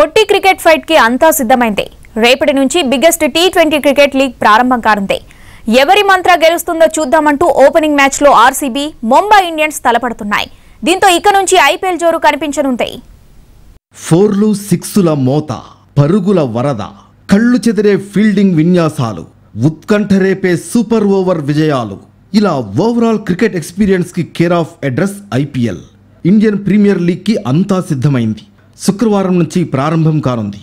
పొట్టి cricket ఫైట్కి అంతా సిద్ధమైంది. రేపటి నుంచి biggest T twenty cricket league ప్రారంభం కానుంది. ఎవరి మంత్ర గెలుస్తుందో చూద్దామంటూ ఓపెనింగ్ మ్యాచ్లో ఆర్సీబీ ముంబై ఇండియన్స్ తలపడుతున్నాయి. దీంతో ఇక నుంచి ఐపీఎల్ జోరు కనిపించనుంది. ఫోర్లు సిక్సుల మోత పరుగుల వరద కళ్ళు చెదిరే ఫీల్డింగ్ విన్యాసాలు ఉత్కంఠ రేపే సూపర్ ఓవర్ విజయాలు. ఇలా overall cricket ఎక్స్పీరియన్స్కి care of address IPL. Indian premier లీగ్కి అంతా సిద్ధమైంది. శుక్రవారం నుంచి ప్రారంభం కానుంది.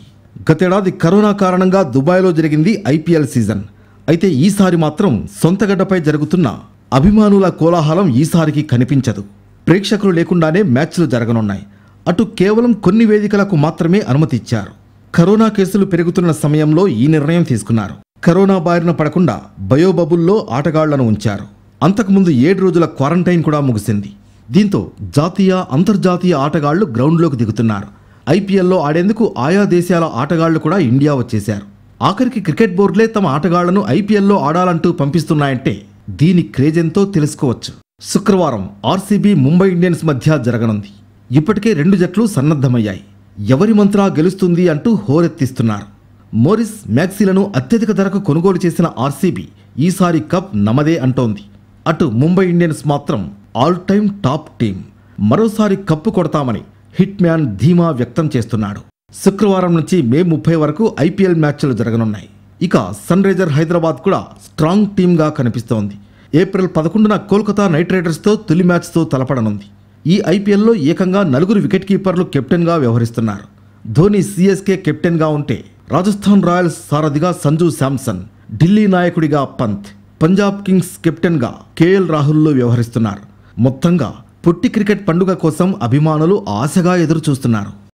గతేడాది కరోనా కారణంగా దుబాయ్లో జరిగింది ఐపీఎల్ సీజన్. అయితే ఈసారి మాత్రం సొంతగడ్డపై జరుగుతున్న అభిమానుల కోలాహలం ఈసారికి కనిపించదు. ప్రేక్షకులు లేకుండానే మ్యాచ్లు జరగనున్నాయి. అటు కేవలం కొన్ని వేదికలకు మాత్రమే అనుమతి ఇచ్చారు. కరోనా కేసులు పెరుగుతున్న సమయంలో ఈ నిర్ణయం తీసుకున్నారు. కరోనా బారిన పడకుండా బయోబబుల్లో ఆటగాళ్ళను ఉంచారు. అంతకుముందు ఏడు రోజుల క్వారంటైన్ కూడా ముగిసింది. దీంతో జాతీయ అంతర్జాతీయ ఆటగాళ్ళు గ్రౌండ్లోకి దిగుతున్నారు. ఐపీఎల్లో ఆడేందుకు ఆయా దేశాల ఆటగాళ్ళు కూడా ఇండియా వచ్చేశారు. ఆఖరికి క్రికెట్ బోర్డులే తమ ఆటగాళ్ళను ఐపీఎల్లో ఆడాలంటూ పంపిస్తున్నాయంటే దీని క్రేజెంతో తెలుసుకోవచ్చు. శుక్రవారం ఆర్సీబీ ముంబై ఇండియన్స్ మధ్య జరగనుంది. ఇప్పటికే రెండు జట్లు సన్నద్ధమయ్యాయి. ఎవరి మంత్రా గెలుస్తుంది అంటూ హోరెత్తిస్తున్నారు. మోరిస్ మ్యాక్సీలను అత్యధిక ధరకు కొనుగోలు చేసిన ఆర్సీబీ ఈసారి కప్ నమదే అంటోంది. అటు ముంబై ఇండియన్స్ మాత్రం ఆల్ టైమ్ టాప్ టీం మరోసారి కప్పు కొడతామని హిట్ మ్యాన్ ధీమా వ్యక్తం చేస్తున్నాడు. శుక్రవారం నుంచి మే ముప్పై వరకు ఐపీఎల్ మ్యాచ్లు జరగనున్నాయి. ఇక సన్ రైజర్ హైదరాబాద్ కూడా స్ట్రాంగ్ టీమ్గా కనిపిస్తోంది. ఏప్రిల్ పదకొండున కోల్కతా నైట్ రైడర్స్తో తొలి మ్యాచ్తో తలపడనుంది. ఈ ఐపీఎల్లో ఏకంగా నలుగురు వికెట్ కీపర్లు కెప్టెన్గా వ్యవహరిస్తున్నారు. ధోని సిఎస్కే కెప్టెన్గా ఉంటే రాజస్థాన్ రాయల్స్ సారథిగా సంజు శాంసన్ ఢిల్లీ నాయకుడిగా పంత్ పంజాబ్ కింగ్స్ కెప్టెన్గా కేఎల్ రాహుల్లో వ్యవహరిస్తున్నారు. మొత్తంగా పుట్టి క్రికెట్ పండుగ కోసం అభిమానులు ఆశగా ఎదురు చూస్తున్నారు